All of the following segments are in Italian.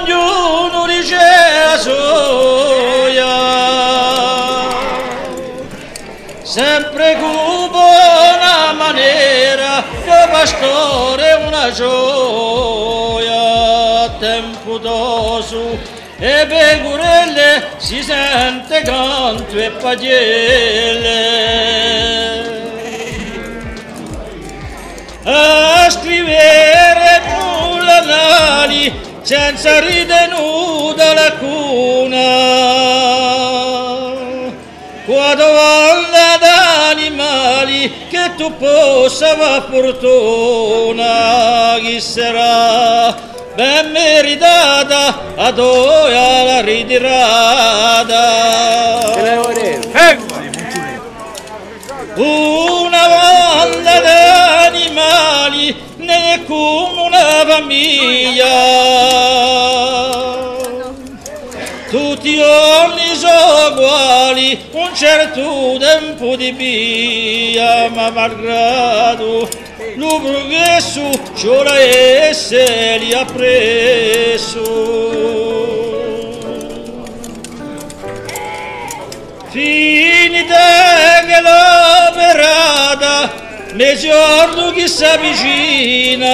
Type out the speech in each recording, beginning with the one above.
ognuno dice la sempre con buona maniera, che pastore una gioia, tempo dosu, e pecorelle si sente canto e pagelle. A senza ridenuta la cuna. Quando valla d'animali che tu possa va fortuna, chi sarà? ben meritata a toia la ritirata. Una banda di animali ne è come una famiglia. Tutti giorni sono uguali, un certo tempo di via, ma malgrado lo progresso c'ora esse li ha preso finita che l'operata me giorno che si avvicina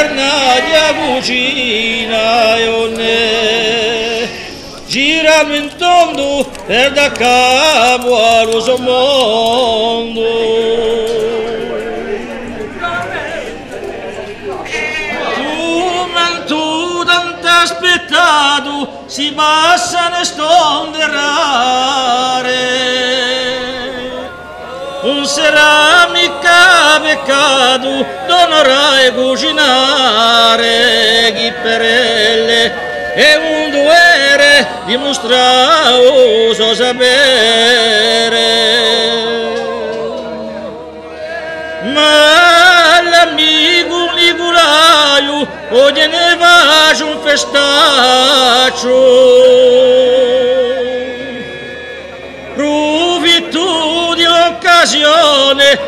un'arnadia cucina e girano in tondo per da capo allo mondo. Aspettato, si passa a stonderare. Un ceramica peccato, donorai cucinare, chi per elle e un dovere dimostrare so sapere. Ma l'amico Nicolaio oggi ne faccio un festaccio.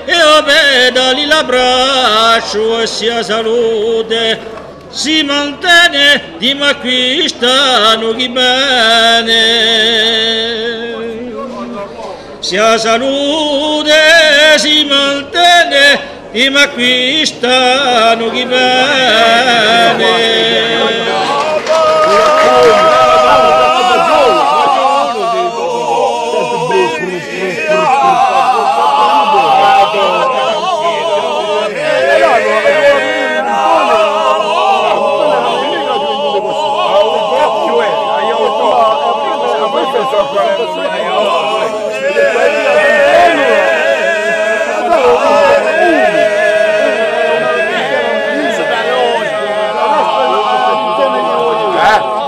E ho pedali l'abbraccio e sia salute. Si mantiene di macquistano chi bene. Sia salute si mantiene di macquistano chi bene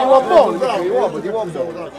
Di uomo, di uomo, di uomo.